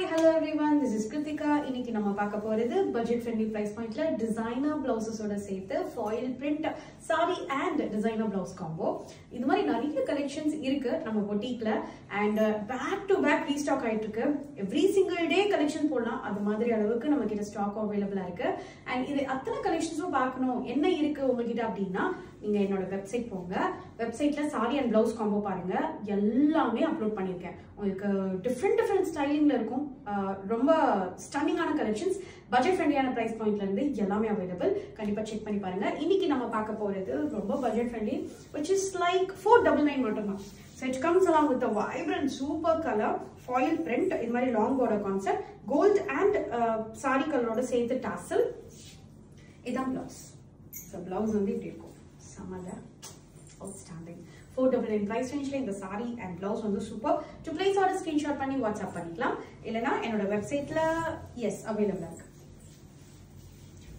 Hi hello everyone this is Krithika இன்னைக்கு நம்ம பார்க்க போறது பட்ஜெட் ஃப்ரெண்ட்லி ப்ரைஸ் பாயிண்ட்ல டிசைனர் பிளவுசஸோட சேர்த்து foil print saree and designer blouse combo இது மாதிரி நிறைய கலெக்ஷன்ஸ் இருக்கு நம்ம பொட்டிக்ல and back to back restock ஆயிட்டு இருக்கு. எவ்ரி சிங்கிள் டே கலெக்ஷன் போடலாம். அது மாதிரி அளவுக்கு நம்ம கிட்ட ஸ்டாக் அவைலபிளா இருக்கு. அண்ட் இது அத்தனை கலெக்ஷன்ஸும் பார்க்கணும். என்ன இருக்கு உங்ககிட்ட அப்படின்னா நீங்க என்னோட வெப்சைட் போங்க. வெப்சைட்ல சாரி அண்ட் பிளவுஸ் காம்போ பாருங்க. எல்லாமே அப்லோட் பண்ணியிருக்கேன். உங்களுக்கு டிஃப்ரெண்ட் டிஃப்ரெண்ட் ஸ்டைலிங்ல இருக்கும். ரொம்ப ஸ்டன்னிங்கான கலெக்ஷன்ஸ் பட்ஜெட் ஃப்ரெண்ட்லியான பிரைஸ் பாயிண்ட்ல இருந்து எல்லாமே அவைலபிள் கண்டிப்பா செக் பண்ணி பாருங்க. இன்னைக்கு நம்ம பார்க்க போறது ரொம்ப budget friendly which is like four double nine மட்டும்தான் so it comes along with vibrant super colour foil print இது மாதிரி long border concept gold and sari கலரோட சேர்த்து டாசல் இதான் பிளவுஸ் ஸோ பிளவுஸ் வந்து இப்படி இருக்கும். சம்மல outstanding four double nine price ரேஞ்சில் இந்த சாரி அண்ட் பிளவுஸ் வந்து super to place order screenshot பண்ணி வாட்ஸ்அப் பண்ணிக்கலாம். இல்லைனா என்னோட வெப்சைட்ல எஸ் அவைலபிளாக இருக்கு.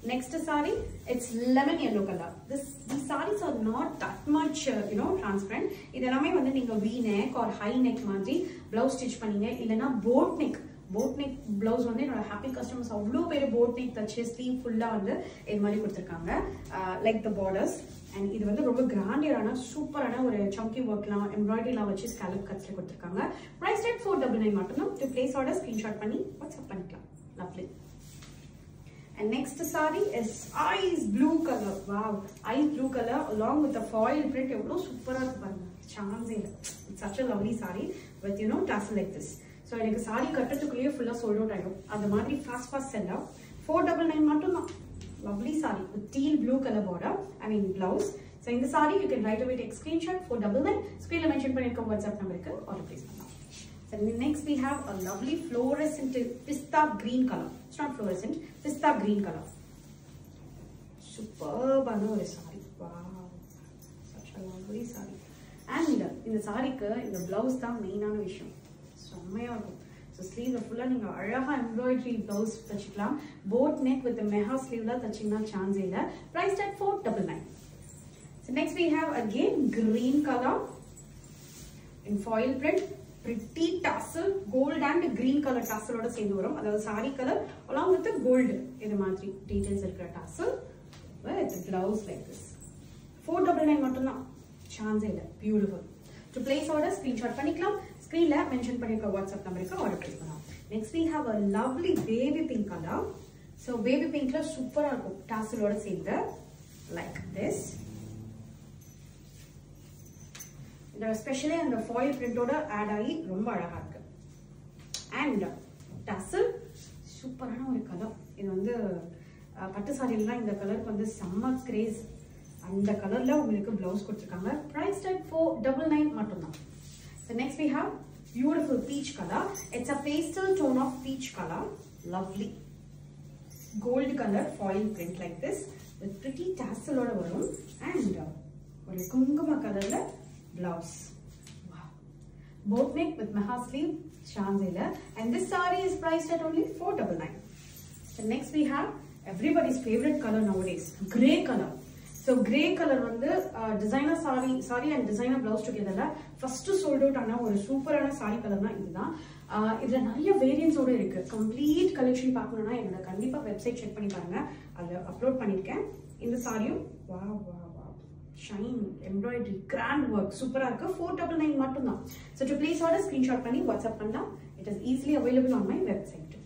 Next saree, it's lemon yellow color. This these sarees are not that much, uh, you know, transparent. இது எல்லாமே வந்து நீங்க V neck or high neck மாதிரி blouse stitch பண்ணீங்க. இல்லனா boat neck. Boat neck blouse வந்து என்னோட ஹாப்பி கஸ்டமர்ஸ் அவ்வளோ பேர் போட் நெக் தச்சு ஸ்லீவ் ஃபுல்லாக வந்து இது மாதிரி கொடுத்துருக்காங்க. Like uh, the borders and இது வந்து ரொம்ப கிராண்டியரான சூப்பரான ஒரு சம்கி ஒர்க்லாம் எம்ப்ராய்டரிலாம் வச்சு ஸ்கேலப் கட்ஸில் கொடுத்துருக்காங்க. Price rate four double nine மட்டும்தான் டு பிளேஸ் ஆர்டர் ஸ்க்ரீன்ஷாட் பண்ணி வாட்ஸ்அப் பண்ணிக்கலாம். Lovely And next saree is ice blue color. Wow, ice blue color along with the foil print. எவ்வளோ சூப்பராக இருக்கு பாருங்க. சான்ஸே இல்லை. It's such a lovely saree with you know tassel like this so எனக்கு sorry கட்டுறதுக்குள்ளேயே ஃபுல்லாக சோல்ட் அவுட் ஆகிடும் அந்த மாதிரி ஃபாஸ்ட் ஃபாஸ்ட் செல்லாம் ஃபோர் டபுள் நைன் மட்டும்தான் தான் lovely saree with teal blue colour border I mean blouse so இந்த saree you can right away take screenshot four double nine ஸ்க்ரீனில் மென்ஷன் பண்ணியிருக்க வாட்ஸ்அப் நம்பருக்கு ஆர்டர் ப்ளேஸ் பண்ணலாம் So next we have a lovely fluorescent pista green color. It's not fluorescent, pista green color. Superb ஒரு saree. Wow. Such a lovely saree. And இந்த சாரிக்கு இந்த blouse தான் மெயினான விஷயம் செம்மையா இருக்கும் ஸோ ஸ்லீவ்ல ஃபுல்லாக நீங்கள் அழகாக எம்ப்ராய்டரி ப்ளவுஸ் தச்சுக்கலாம். போட் நெக் வித் மெஹா ஸ்லீவ்லாம் தச்சிங்கன்னா சான்ஸ் இல்லை. Price at four double nine so next we have again green colour in foil print pretty tassel gold and green colour டாசலோட சேர்ந்து வரும். அதாவது saree colour along with gold இது மாதிரி டீடைல்ஸ் இருக்கிற tassel with blouse like this four double nine மட்டும்தான். சான்ஸே இல்லை. Beautiful place order screenshot பண்ணிக்கலாம். ஸ்க்ரீனில் மென்ஷன் பண்ணியிருக்க வாட்ஸ்அப் நம்பருக்கு ஆர்டர் பிளேஸ் பண்ணலாம் next we have a lovely baby pink colour so baby பிங்க்ல சூப்பராக இருக்கும். டாசலோட சேர்ந்து. லைக் திஸ் இந்த ஸ்பெஷலி அந்த ஃபாயில் பிரிண்டோட ஆட் ஆகி ரொம்ப அழகா இருக்கு. அண்ட் டசல் சூப்பரான ஒரு கலர் இது வந்து பட்டு சாரிலாம் இந்த கலருக்கு வந்து செம்ம கிரேஸ் அந்த கலர்ல உங்களுக்கு பிளவுஸ் கொடுத்துருக்காங்க. Price type four double nine மட்டும்தான். So next we have beautiful peach colour it's a pastel tone of peach colour lovely gold colour foil print like this with pretty டாசலோட வரும். அண்ட் ஒரு குங்கும கலர்ல blouse boat neck with meha sleeve shanzela and this saree is priced at only 499 so next we have everybody's favorite color nowadays. Gray color. So grey colour வந்து designer saree saree and designer blouse டுகெதர்ல first sold out ஆன ஒரு சூப்பரான sorry colour தான் இதுதான். இதில் இதுல நிறைய வேரியன்ஸோட இருக்கு. கம்ப்ளீட் கலெக்ஷன் பார்க்கணும்னா என்னோட கண்டிப்பா வெப்சைட் செக் பண்ணி பாருங்க. அதில் அப்லோட் பண்ணியிருக்கேன் இந்த சாரியும் வா வா வா ஷைன் எம்ப்ராய்டரி கிராண்ட் ஒர்க் சூப்பரா இருக்கு. ஃபோர் டபுள் நைன் மட்டும் தான் so to please order screenshot பண்ணி வாட்ஸ்அப் பண்ணலாம். It is easily available on my website